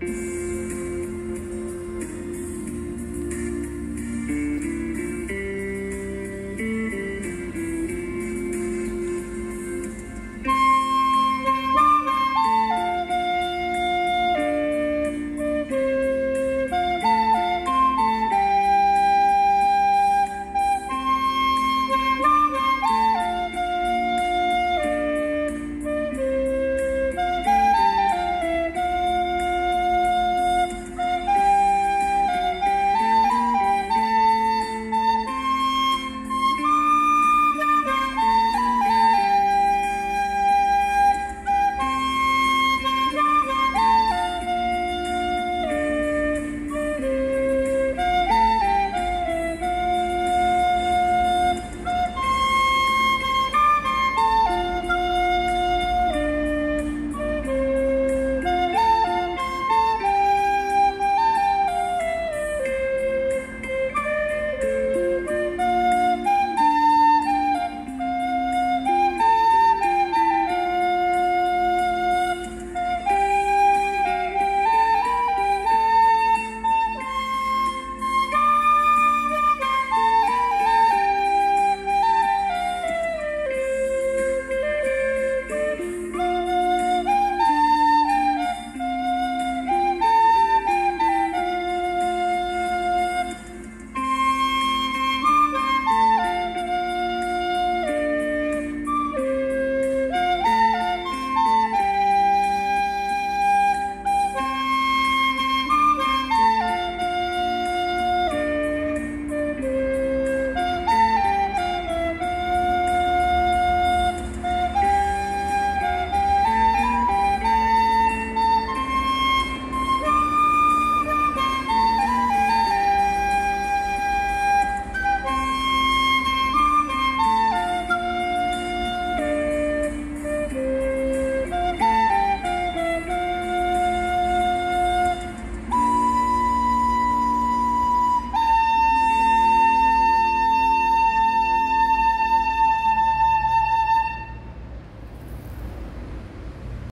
嗯